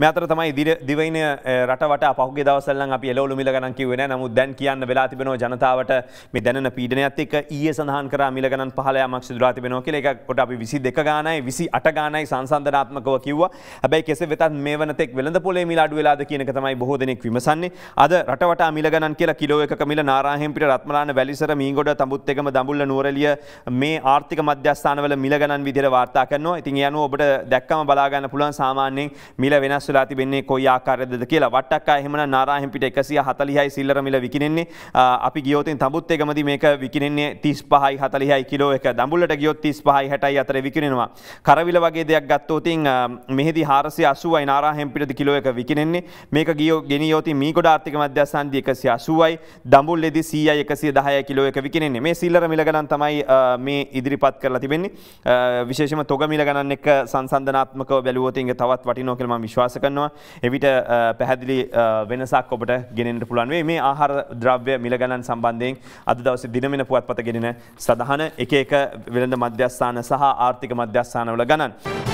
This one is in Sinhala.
මෙතර තමයි දිවයින රටවට පහුගේ දවසල්ලන් අපි එලවලු මිල ගණන් කිවෙන නමුත් දැන් කියන්න වෙලා තිබෙනවා ජනතාවට මේ දැනෙන පීඩනයත් එක්ක ඊයේ සඳහන් කරා මිල ගණන් පහලයක් සිදුරා තිබෙනවා කියලා ඒක කොට අපි 22 ගානයි 28 ගානයි සංසන්දනාත්මකව කිව්වා. හැබැයි කෙසේ වෙතත් මේ වනතෙක් වෙළඳ පොලේ මිල අඩු වෙලාද කියන එක තමයි බොහෝ දෙනෙක් විමසන්නේ. අද රටවටා මිල ගණන් කියලා කිලෝ එකක මිල නාරාහෙම්පිට රත්මලාන වැලිසර මීගොඩ තඹුත් එකම දඹුල්ල නුවරඑළිය මේ ආර්ථික මධ්‍යස්ථානවල මිල ගණන් විදිහට වාර්තා කරනවා. ඉතින් ඒ අනුව ඔබට දැක්කම බලා ගන්න පුළුවන් සාමාන්‍යයෙන් මිල වෙනස් වෙනස් වෙලා තිබෙන්නේ කොයි ආකාරයද කියලා. වට්ටක් එහෙම නාරාහෙම් පිට 140යි සිල්ලර මිල විකිනෙන්නේ. අපි ගියොතින් තඹුත් එකමදි මේක විකිනෙන්නේ 35යි 40යි කිලෝ එක. දඹුල්ලට ගියොත් 35යි 60යි අතර විකිනෙනවා. කරවිල වගේ දෙයක් ගත්තොතින් මෙහිදී 480යි නාරාහෙම් පිටද කිලෝ එක විකිනෙන්නේ. මේක ගියෝ ගෙනියොතින් මීගොඩ ආර්ථික මධ්‍යස්ථානදී 180යි දඹුල්ලේදී 100යි 110යි කිලෝ එක විකිනෙන්නේ. මේ සිල්ලර මිල ගණන් තමයි මේ ඉදිරිපත් කරලා තිබෙන්නේ. විශේෂම තොග මිල ගණන් එක්ක සංසන්දනාත්මකව බැලුවොත් ඒක තවත් වටිනවා කියලා මම විශ්වාස විශ්වාස කරනවා එවිට පැහැදිලි වෙනසක් ඔබට ගෙනෙන්ට පුළුවන්වේ මේ ආහාර ද්‍රව්‍ය මිලගණන් සම්බන්ධයෙන් අද දවස දිනමෙන පුවත්පත ගෙනෙන සඳහන එක එක වෙළඳ මධ්‍යස්ථාන සහ ආර්ථික මධ්‍යස්ථානවල ගණන්.